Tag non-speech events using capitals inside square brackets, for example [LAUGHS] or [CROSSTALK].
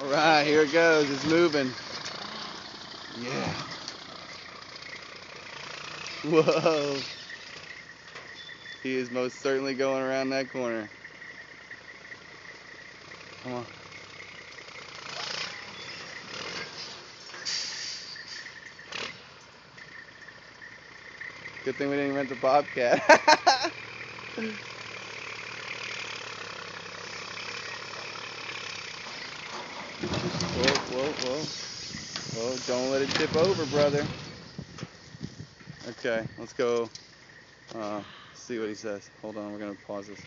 All right, here it goes. It's moving. Yeah. Whoa. He is most certainly going around that corner. Come on. Good thing we didn't rent the Bobcat. [LAUGHS] whoa, whoa. Whoa, don't let it tip over, brother. Okay, let's go uh, see what he says. Hold on, we're going to pause this.